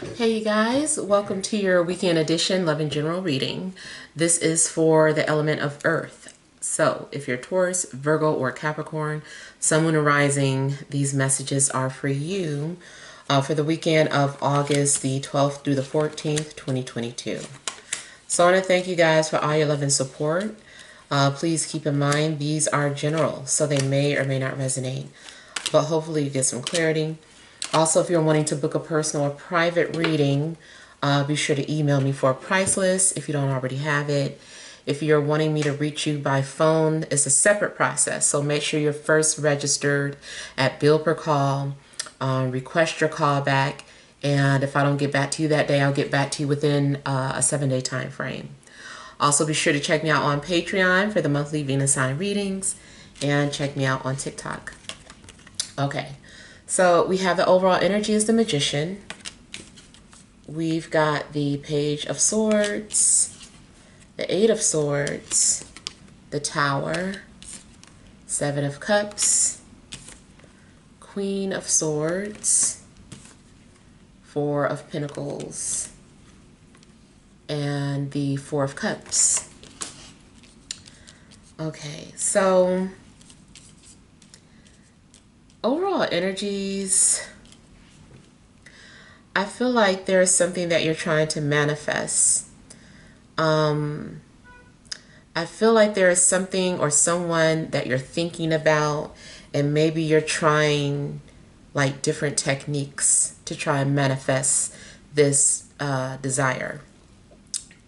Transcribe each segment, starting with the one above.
Hey you guys, welcome to your weekend edition Love and General reading. This is for the element of Earth. So, if you're Taurus, Virgo, or Capricorn, Sun, Moon, Rising, these messages are for you uh, for the weekend of August the 12th through the 14th, 2022. So, I want to thank you guys for all your love and support. Uh, please keep in mind these are general, so they may or may not resonate, but hopefully you get some clarity. Also, if you're wanting to book a personal or private reading, uh, be sure to email me for a price list if you don't already have it. If you're wanting me to reach you by phone, it's a separate process. So make sure you're first registered at Bill Per Call, um, request your call back, and if I don't get back to you that day, I'll get back to you within uh, a seven day time frame. Also, be sure to check me out on Patreon for the monthly Venus sign readings and check me out on TikTok. Okay. So we have the overall energy as the magician. We've got the page of swords, the eight of swords, the tower, seven of cups, queen of swords, four of pentacles, and the four of cups. Okay, so overall energies, I feel like there is something that you're trying to manifest. Um, I feel like there is something or someone that you're thinking about, and maybe you're trying like different techniques to try and manifest this uh, desire.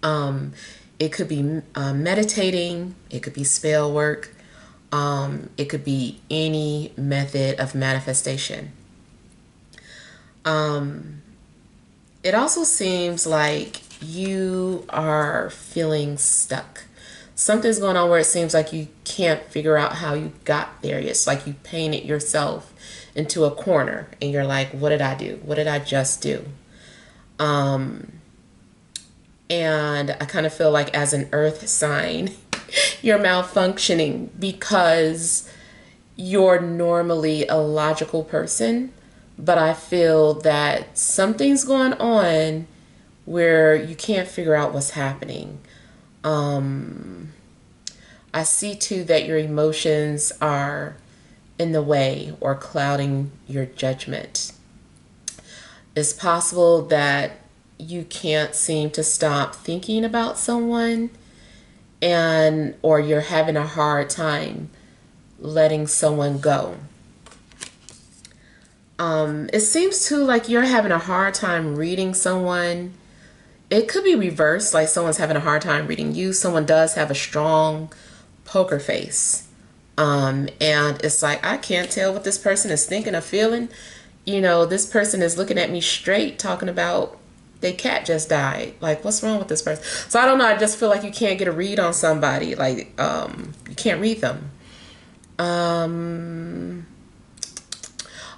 Um, it could be uh, meditating, it could be spell work, um, it could be any method of manifestation. Um, it also seems like you are feeling stuck. Something's going on where it seems like you can't figure out how you got there. It's like you painted yourself into a corner and you're like, what did I do? What did I just do? Um, and I kind of feel like as an earth sign, you're malfunctioning because you're normally a logical person, but I feel that something's going on where you can't figure out what's happening. Um, I see too that your emotions are in the way or clouding your judgment. It's possible that you can't seem to stop thinking about someone and or you're having a hard time letting someone go. Um, it seems too like you're having a hard time reading someone. It could be reversed, like someone's having a hard time reading you. Someone does have a strong poker face. Um, and it's like, I can't tell what this person is thinking or feeling. You know, this person is looking at me straight, talking about their cat just died. Like, what's wrong with this person? So I don't know. I just feel like you can't get a read on somebody. Like, um, you can't read them. Um,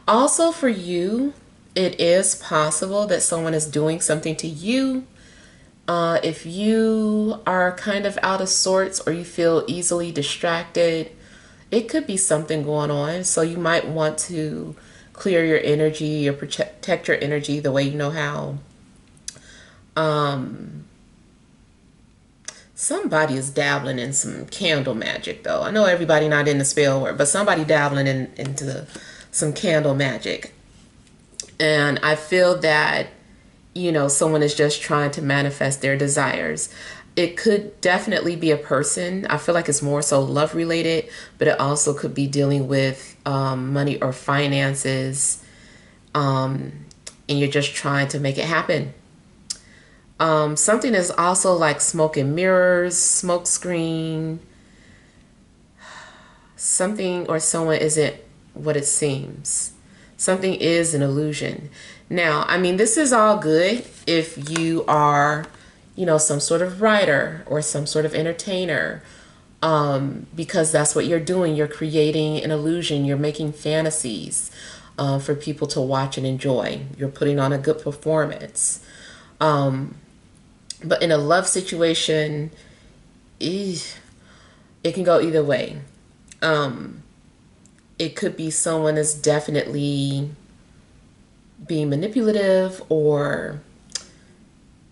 also, for you, it is possible that someone is doing something to you. Uh, if you are kind of out of sorts or you feel easily distracted, it could be something going on. So you might want to clear your energy or protect your energy the way you know how. Um, somebody is dabbling in some candle magic, though. I know everybody not in the spell work, but somebody dabbling in, into some candle magic. And I feel that, you know, someone is just trying to manifest their desires. It could definitely be a person. I feel like it's more so love related, but it also could be dealing with um, money or finances. Um, and you're just trying to make it happen. Um, something is also like smoke and mirrors, smoke screen. Something or someone isn't what it seems. Something is an illusion. Now, I mean, this is all good if you are, you know, some sort of writer or some sort of entertainer, um, because that's what you're doing. You're creating an illusion, you're making fantasies uh, for people to watch and enjoy. You're putting on a good performance. Um, but in a love situation, it can go either way. Um, it could be someone is definitely being manipulative or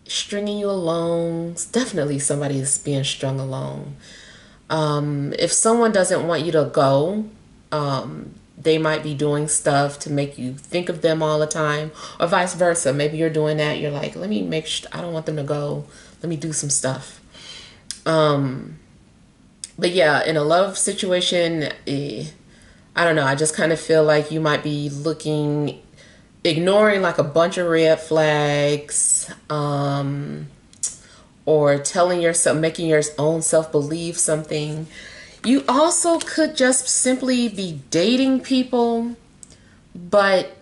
stringing you along. Definitely somebody is being strung along. Um, if someone doesn't want you to go, um, they might be doing stuff to make you think of them all the time, or vice versa. Maybe you're doing that. You're like, let me make sure I don't want them to go. Let me do some stuff. Um, but yeah, in a love situation, eh, I don't know. I just kind of feel like you might be looking, ignoring like a bunch of red flags, um, or telling yourself, making your own self believe something. You also could just simply be dating people, but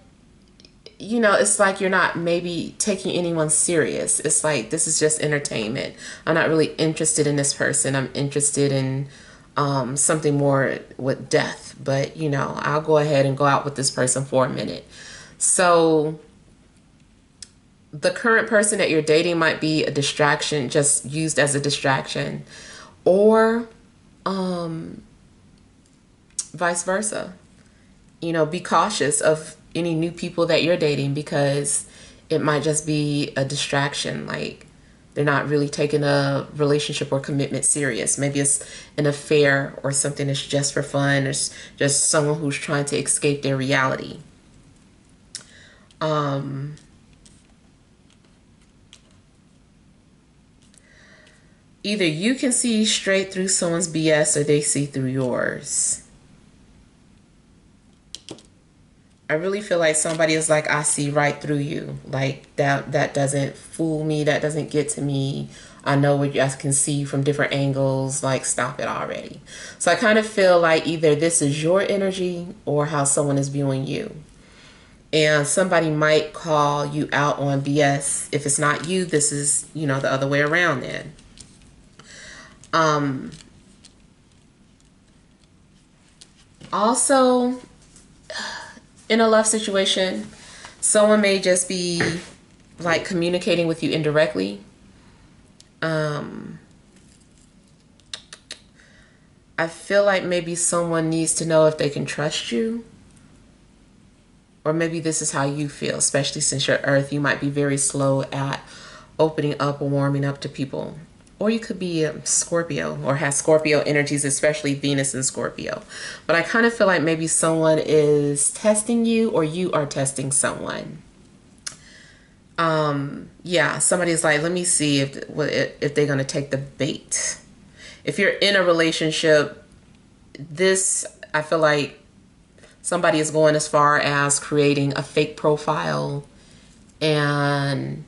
you know, it's like you're not maybe taking anyone serious. It's like this is just entertainment. I'm not really interested in this person. I'm interested in um, something more with death. But you know, I'll go ahead and go out with this person for a minute. So the current person that you're dating might be a distraction, just used as a distraction, or um, vice versa. You know, be cautious of any new people that you're dating because it might just be a distraction. Like they're not really taking a relationship or commitment serious. Maybe it's an affair or something that's just for fun or just someone who's trying to escape their reality. Um, either you can see straight through someone's BS or they see through yours. I really feel like somebody is like, I see right through you. Like that that doesn't fool me, that doesn't get to me. I know what you guys can see from different angles, like stop it already. So I kind of feel like either this is your energy or how someone is viewing you. And somebody might call you out on BS. If it's not you, this is, you know, the other way around then. Um also in a love situation, someone may just be like communicating with you indirectly. Um, I feel like maybe someone needs to know if they can trust you. Or maybe this is how you feel, especially since you're earth, you might be very slow at opening up or warming up to people or you could be a Scorpio or have Scorpio energies, especially Venus and Scorpio. But I kind of feel like maybe someone is testing you or you are testing someone. Um, yeah, somebody's like, let me see if if they're gonna take the bait. If you're in a relationship, this I feel like somebody is going as far as creating a fake profile and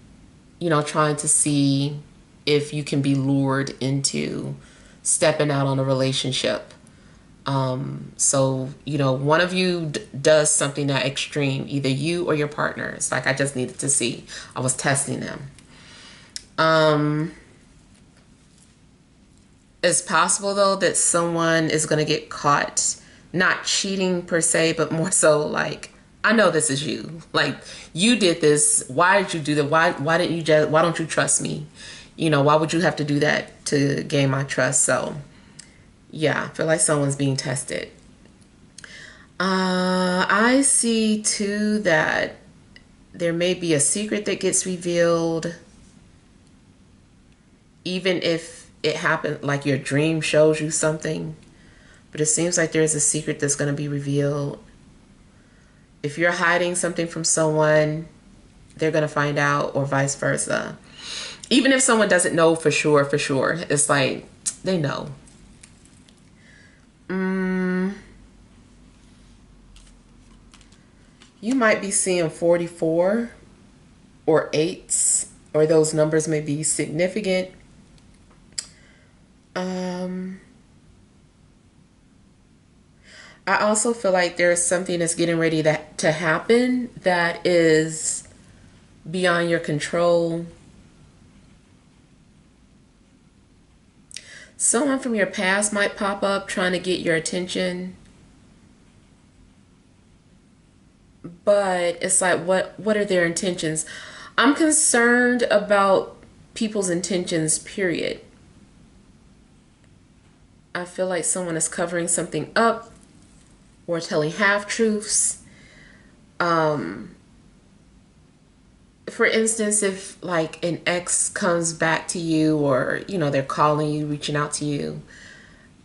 you know trying to see if you can be lured into stepping out on a relationship. Um, so, you know, one of you d- does something that extreme, either you or your partner. It's like I just needed to see. I was testing them. Um, it's possible though that someone is going to get caught not cheating per se, but more so like I know this is you. Like you did this. Why did you do that? Why why didn't you just why don't you trust me? You know, why would you have to do that to gain my trust? So, yeah, I feel like someone's being tested. Uh, I see too that there may be a secret that gets revealed, even if it happened, like your dream shows you something. But it seems like there's a secret that's going to be revealed. If you're hiding something from someone, they're going to find out, or vice versa even if someone doesn't know for sure, for sure, it's like they know. Mm, you might be seeing 44 or 8s, or those numbers may be significant. Um, I also feel like there's something that's getting ready that, to happen that is beyond your control Someone from your past might pop up trying to get your attention. But it's like what what are their intentions? I'm concerned about people's intentions, period. I feel like someone is covering something up or telling half truths. Um, for instance, if like an ex comes back to you or, you know, they're calling you, reaching out to you,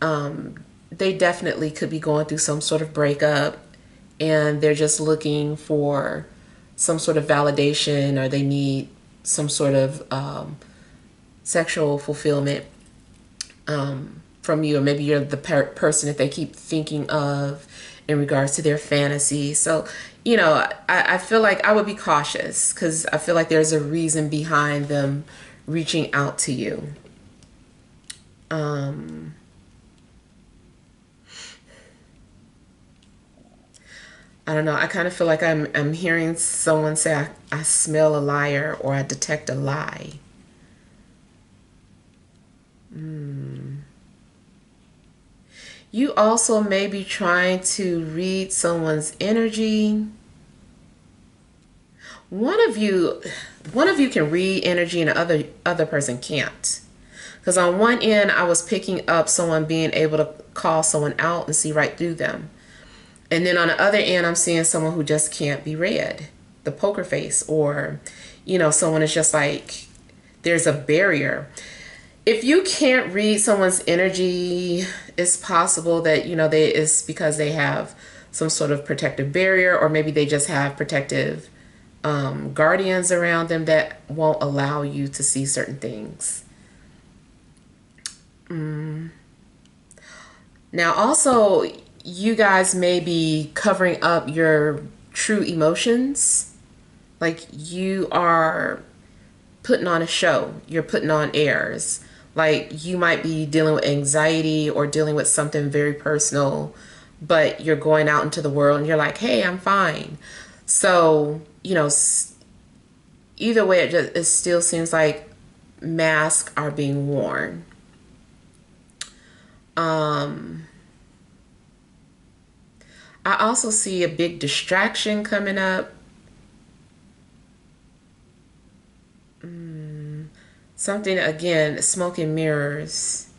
um, they definitely could be going through some sort of breakup and they're just looking for some sort of validation or they need some sort of um, sexual fulfillment um, from you, or maybe you're the per- person that they keep thinking of in regards to their fantasy. So, you know, I, I feel like I would be cautious because I feel like there's a reason behind them reaching out to you. Um, I don't know. I kind of feel like I'm I'm hearing someone say I, I smell a liar or I detect a lie. Hmm. You also may be trying to read someone's energy. One of you one of you can read energy and the other other person can't. Because on one end I was picking up someone being able to call someone out and see right through them. And then on the other end I'm seeing someone who just can't be read. The poker face or you know someone is just like there's a barrier if you can't read someone's energy, it's possible that, you know, they it's because they have some sort of protective barrier or maybe they just have protective um, guardians around them that won't allow you to see certain things. Mm. Now, also, you guys may be covering up your true emotions. Like you are putting on a show, you're putting on airs like you might be dealing with anxiety or dealing with something very personal, but you're going out into the world and you're like, hey, I'm fine. So, you know, either way, it, just, it still seems like masks are being worn. Um, I also see a big distraction coming up. Something, again, smoke and mirrors.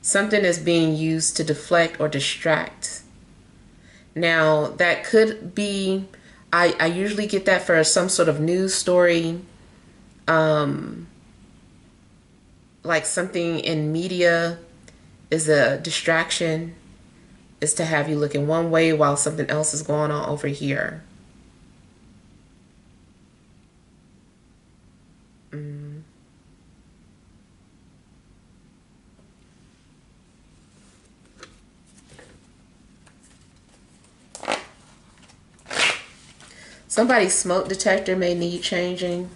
Something is being used to deflect or distract. Now, that could be, I, I usually get that for some sort of news story. Um, like something in media is a distraction, is to have you looking one way while something else is going on over here. Somebody's smoke detector may need changing.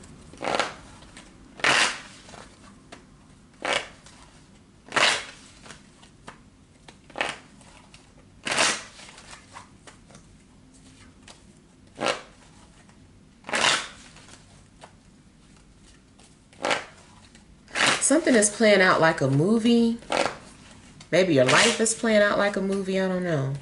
Something is playing out like a movie. Maybe your life is playing out like a movie. I don't know.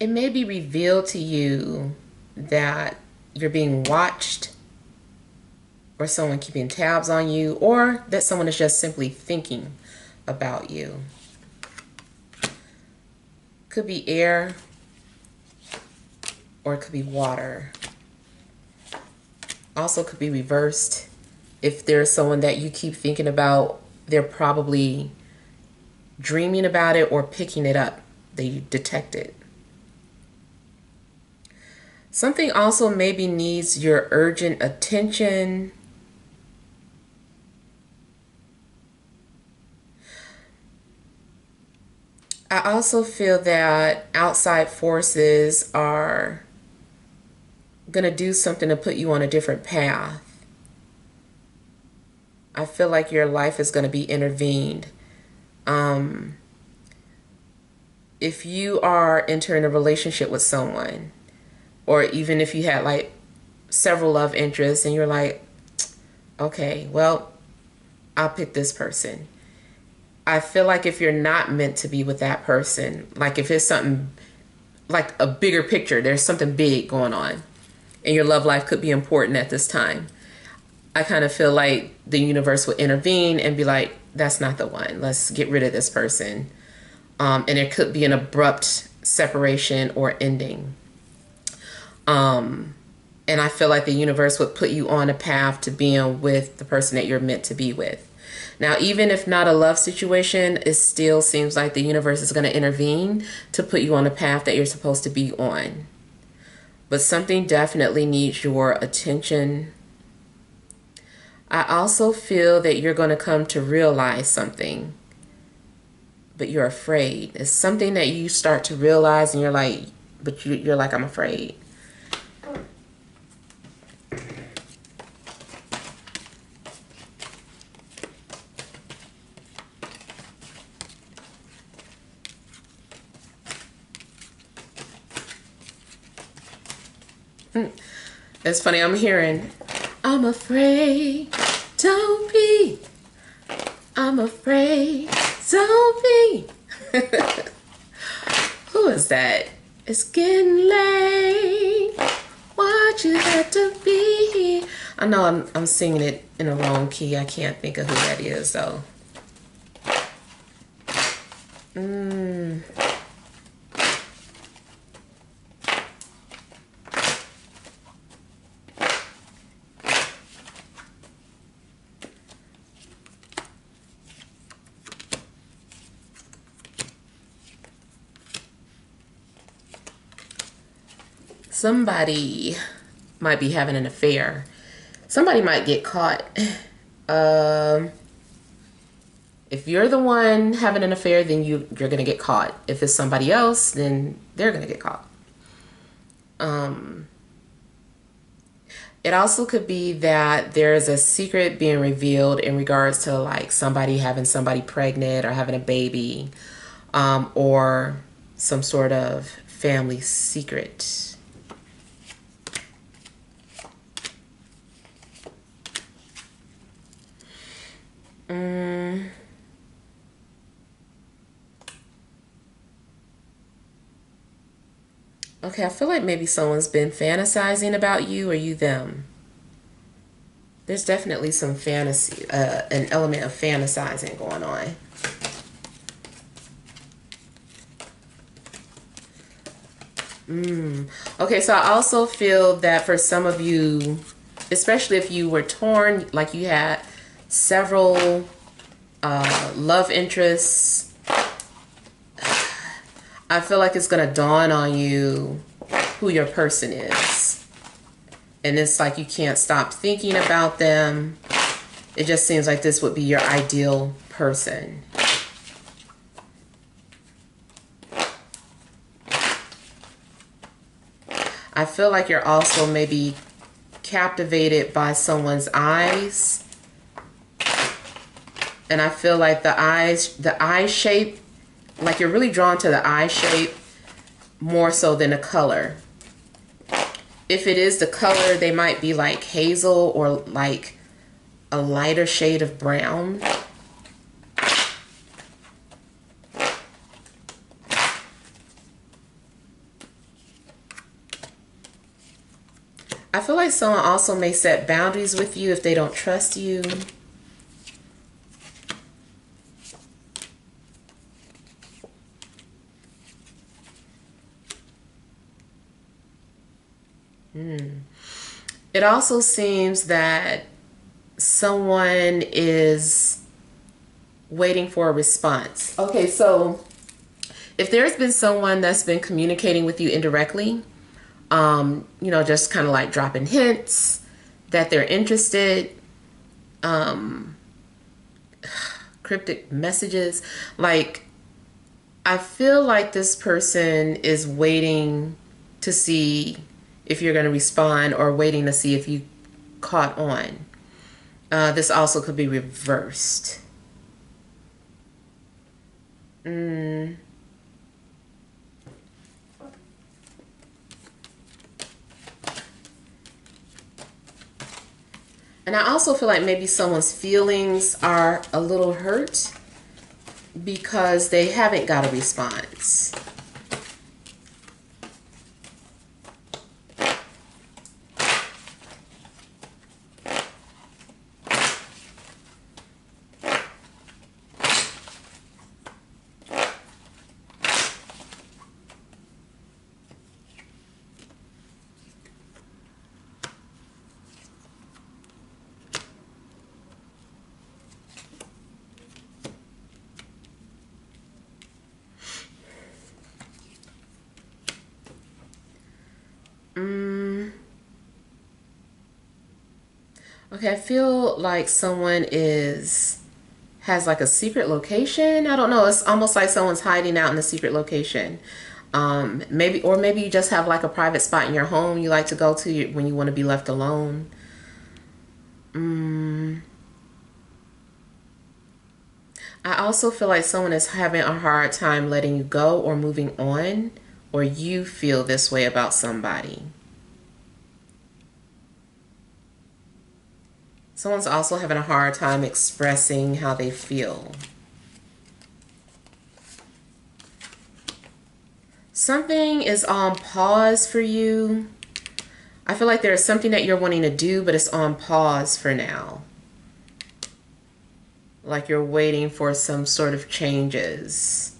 It may be revealed to you that you're being watched or someone keeping tabs on you or that someone is just simply thinking about you. Could be air or it could be water. Also could be reversed. If there's someone that you keep thinking about, they're probably dreaming about it or picking it up. They detect it. Something also maybe needs your urgent attention. I also feel that outside forces are going to do something to put you on a different path. I feel like your life is going to be intervened. Um, if you are entering a relationship with someone, or even if you had like several love interests and you're like, okay, well, I'll pick this person. I feel like if you're not meant to be with that person, like if it's something like a bigger picture, there's something big going on. and your love life could be important at this time. I kind of feel like the universe would intervene and be like, that's not the one. Let's get rid of this person. Um, and it could be an abrupt separation or ending. Um, and I feel like the universe would put you on a path to being with the person that you're meant to be with. Now, even if not a love situation, it still seems like the universe is going to intervene to put you on a path that you're supposed to be on. But something definitely needs your attention. I also feel that you're going to come to realize something, but you're afraid. It's something that you start to realize, and you're like, but you're like, I'm afraid. It's funny, I'm hearing, I'm afraid, don't be. I'm afraid, don't be. Who is that? It's getting late. Why'd you have to be here? I know I'm, I'm singing it in a wrong key. I can't think of who that is, though. Mmm. Somebody might be having an affair. Somebody might get caught. Um, if you're the one having an affair, then you you're gonna get caught. If it's somebody else, then they're gonna get caught. Um, it also could be that there's a secret being revealed in regards to like somebody having somebody pregnant or having a baby, um, or some sort of family secret. Mm. Okay, I feel like maybe someone's been fantasizing about you or you them. There's definitely some fantasy, uh, an element of fantasizing going on. Mm. Okay, so I also feel that for some of you, especially if you were torn, like you had several uh, love interests. I feel like it's to dawn on you who your person is. And it's like you can't stop thinking about them. It just seems like this would be your ideal person. I feel like you're also maybe captivated by someone's eyes and I feel like the eyes, the eye shape, like you're really drawn to the eye shape more so than the color. If it is the color, they might be like hazel or like a lighter shade of brown. I feel like someone also may set boundaries with you if they don't trust you. Also seems that someone is waiting for a response. Okay, so if there's been someone that's been communicating with you indirectly, um, you know, just kind of like dropping hints that they're interested, um, cryptic messages, like I feel like this person is waiting to see if you're going to respond or waiting to see if you caught on. Uh, this also could be reversed. Mm. And I also feel like maybe someone's feelings are a little hurt because they haven't got a response. Okay, I feel like someone is has like a secret location. I don't know. It's almost like someone's hiding out in a secret location. Um, maybe, or maybe you just have like a private spot in your home you like to go to when you want to be left alone. Mm. I also feel like someone is having a hard time letting you go or moving on, or you feel this way about somebody. Someone's also having a hard time expressing how they feel. Something is on pause for you. I feel like there is something that you're wanting to do, but it's on pause for now. Like you're waiting for some sort of changes.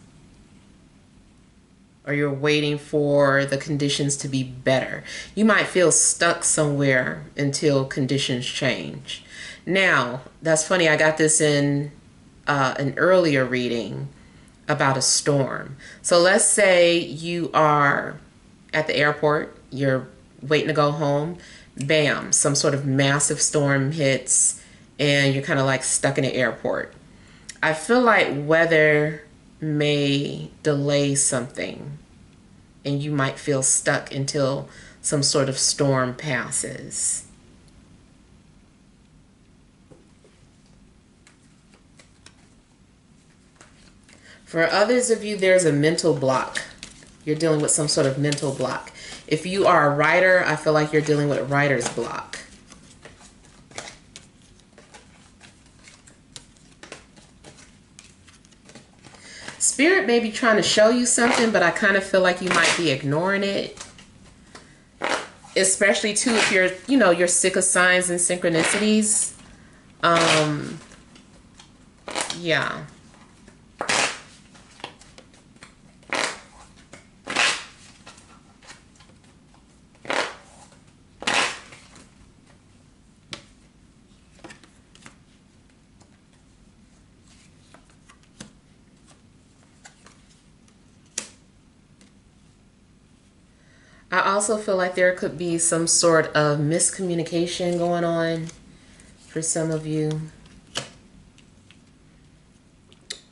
Or you're waiting for the conditions to be better. You might feel stuck somewhere until conditions change. Now, that's funny. I got this in uh, an earlier reading about a storm. So let's say you are at the airport, you're waiting to go home, bam, some sort of massive storm hits, and you're kind of like stuck in the airport. I feel like weather may delay something, and you might feel stuck until some sort of storm passes. For others of you, there's a mental block. You're dealing with some sort of mental block. If you are a writer, I feel like you're dealing with a writer's block. Spirit may be trying to show you something, but I kind of feel like you might be ignoring it. Especially too if you're, you know, you're sick of signs and synchronicities. Um, yeah. I also feel like there could be some sort of miscommunication going on for some of you.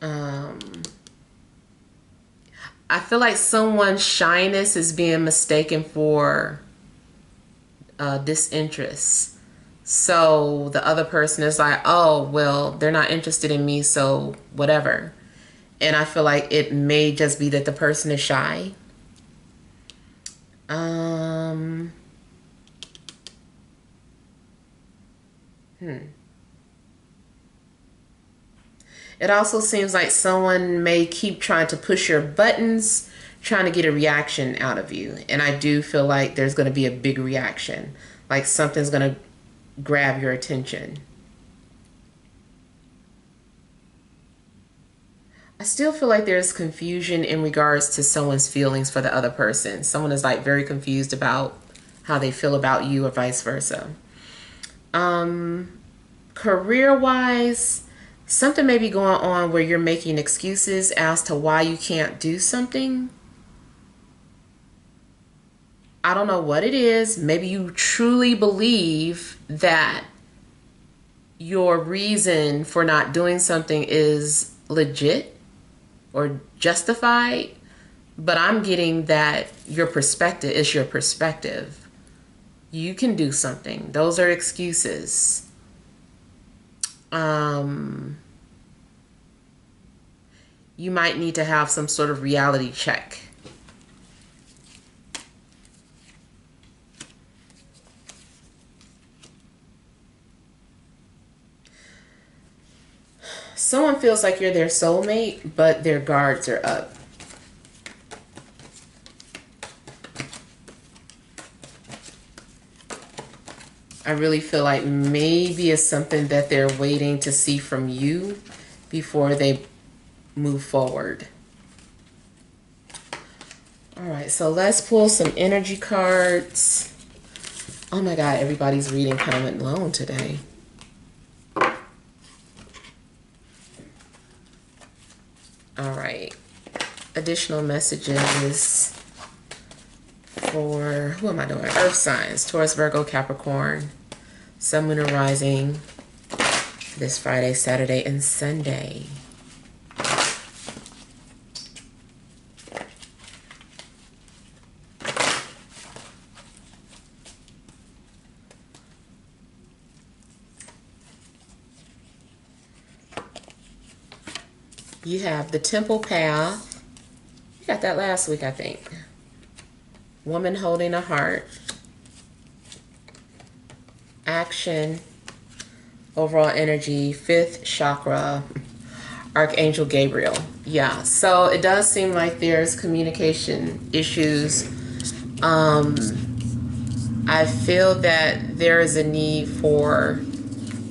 Um, I feel like someone's shyness is being mistaken for uh, disinterest. So the other person is like, oh, well, they're not interested in me, so whatever. And I feel like it may just be that the person is shy um. Hmm. It also seems like someone may keep trying to push your buttons, trying to get a reaction out of you. And I do feel like there's going to be a big reaction. Like something's going to grab your attention. I still feel like there's confusion in regards to someone's feelings for the other person. Someone is like very confused about how they feel about you or vice versa. Um, career wise, something may be going on where you're making excuses as to why you can't do something. I don't know what it is. Maybe you truly believe that your reason for not doing something is legit or justified, but I'm getting that your perspective is your perspective. You can do something. Those are excuses. Um, you might need to have some sort of reality check. Someone feels like you're their soulmate, but their guards are up. I really feel like maybe it's something that they're waiting to see from you before they move forward. All right, so let's pull some energy cards. Oh my God, everybody's reading of went today. All right. Additional messages for, who am I doing? Earth signs, Taurus, Virgo, Capricorn, Sun, Moon, and Rising this Friday, Saturday, and Sunday. You have the Temple Path. You got that last week, I think. Woman holding a heart. Action. Overall energy. Fifth chakra. Archangel Gabriel. Yeah, so it does seem like there's communication issues. Um, I feel that there is a need for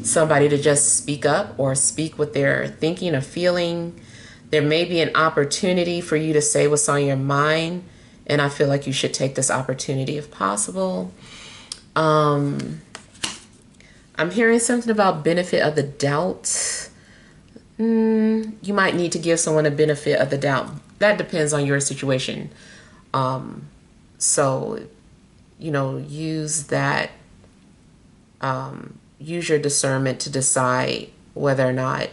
somebody to just speak up or speak what they're thinking or feeling. There may be an opportunity for you to say what's on your mind, and I feel like you should take this opportunity if possible. Um, I'm hearing something about benefit of the doubt. Mm, you might need to give someone a benefit of the doubt. That depends on your situation. Um, so, you know, use that um, use your discernment to decide whether or not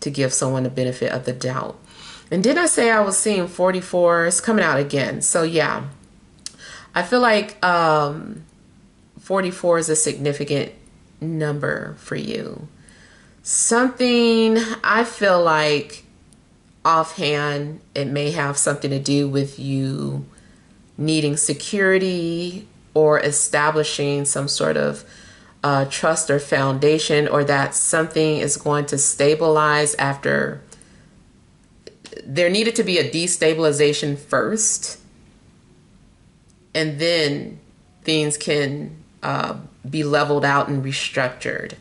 to give someone the benefit of the doubt. And did I say I was seeing 44? It's coming out again. So yeah, I feel like um, 44 is a significant number for you. Something I feel like offhand, it may have something to do with you needing security or establishing some sort of uh, trust or foundation or that something is going to stabilize after there needed to be a destabilization first and then things can uh, be leveled out and restructured.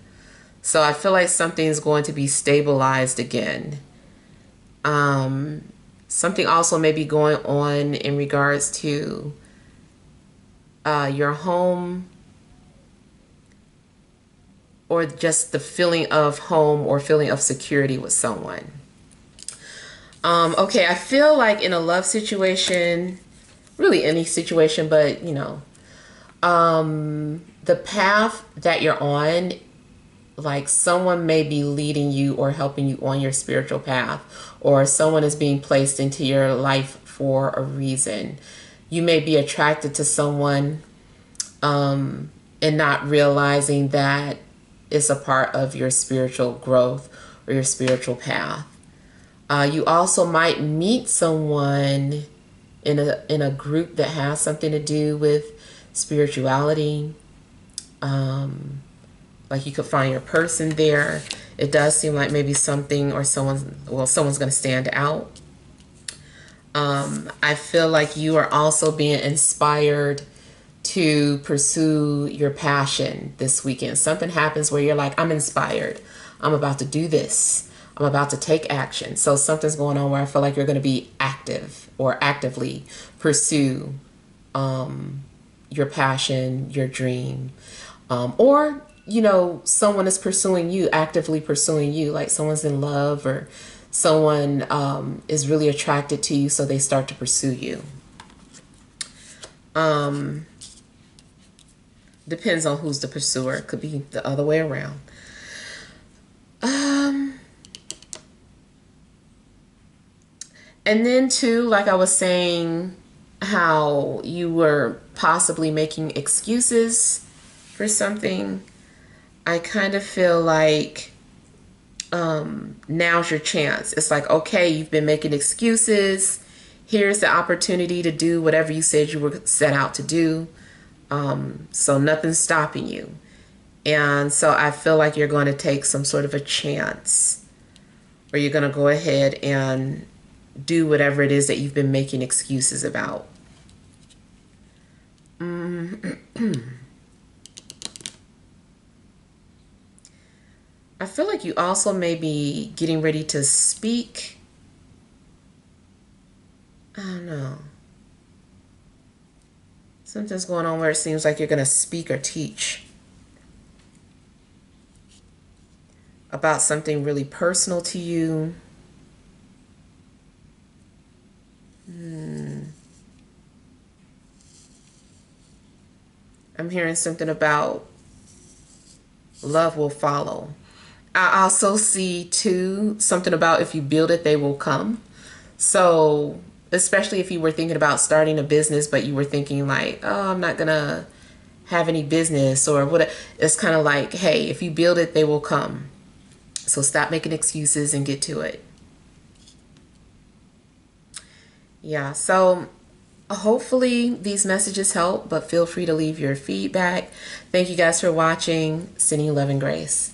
So i feel like something's going to be stabilized again. Um, something also may be going on in regards to uh, your home or just the feeling of home or feeling of security with someone. Um, okay, I feel like in a love situation, really any situation, but you know, um, the path that you're on, like someone may be leading you or helping you on your spiritual path, or someone is being placed into your life for a reason. You may be attracted to someone um, and not realizing that is a part of your spiritual growth or your spiritual path. Uh, you also might meet someone in a in a group that has something to do with spirituality. Um, like you could find your person there. It does seem like maybe something or someone's well, someone's going to stand out. Um, I feel like you are also being inspired to pursue your passion this weekend. Something happens where you're like, I'm inspired. I'm about to do this. I'm about to take action. So something's going on where I feel like you're going to be active or actively pursue um, your passion, your dream. Um, or, you know, someone is pursuing you, actively pursuing you, like someone's in love or someone um, is really attracted to you, so they start to pursue you. Um, Depends on who's the pursuer. It could be the other way around. Um, and then too, like I was saying, how you were possibly making excuses for something. I kind of feel like um, now's your chance. It's like, okay, you've been making excuses. Here's the opportunity to do whatever you said you were set out to do. Um, so nothing's stopping you. And so I feel like you're going to take some sort of a chance or you're going to go ahead and do whatever it is that you've been making excuses about. I feel like you also may be getting ready to speak. I don't know. Something's going on where it seems like you're going to speak or teach about something really personal to you. Hmm. I'm hearing something about love will follow. I also see too something about if you build it, they will come. So, especially if you were thinking about starting a business, but you were thinking like, oh, I'm not gonna have any business or what, it's kind of like, hey, if you build it, they will come. So stop making excuses and get to it. Yeah, so hopefully these messages help, but feel free to leave your feedback. Thank you guys for watching. Sending love and grace.